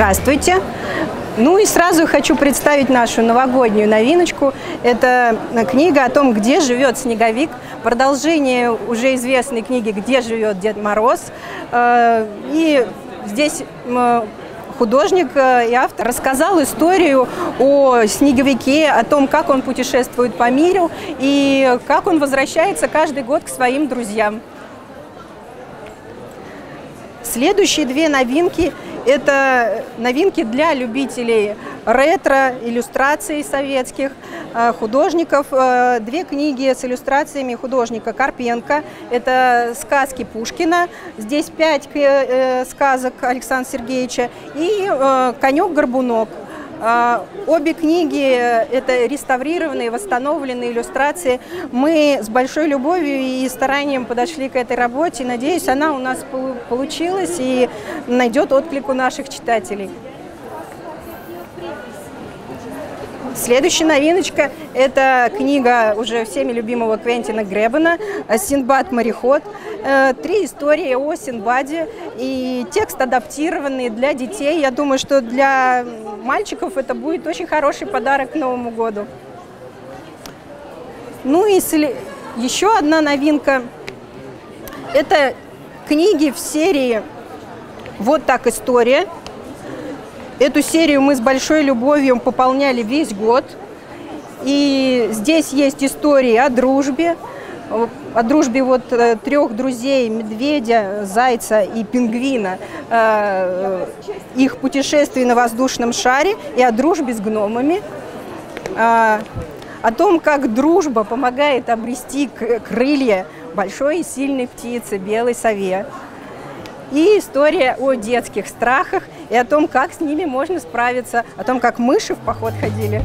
Здравствуйте! Ну и сразу хочу представить нашу новогоднюю новиночку. Это книга о том, где живет снеговик. Продолжение уже известной книги «Где живет Дед Мороз». Э, и здесь художник э, и автор рассказал историю о снеговике, о том, как он путешествует по миру и как он возвращается каждый год к своим друзьям. Следующие две новинки – это новинки для любителей ретро, иллюстраций советских э, художников. Э, две книги с иллюстрациями художника Карпенко. Это сказки Пушкина. Здесь пять э, сказок Александра Сергеевича. И «Конек-горбунок». А, обе книги – это реставрированные, восстановленные иллюстрации. Мы с большой любовью и старанием подошли к этой работе. Надеюсь, она у нас получилась и найдет отклик у наших читателей. Следующая новиночка – это книга уже всеми любимого Квентина Гребена «Синбад-мореход». Э, три истории о Синбаде и текст адаптированный для детей. Я думаю, что для мальчиков это будет очень хороший подарок к Новому году. Ну и еще одна новинка – это книги в серии «Вот так история». Эту серию мы с большой любовью пополняли весь год. И здесь есть истории о дружбе, о дружбе вот э, трех друзей, медведя, зайца и пингвина, э, их путешествий на воздушном шаре и о дружбе с гномами, э, о том, как дружба помогает обрести крылья большой и сильной птицы, белой сове и история о детских страхах и о том, как с ними можно справиться, о том, как мыши в поход ходили.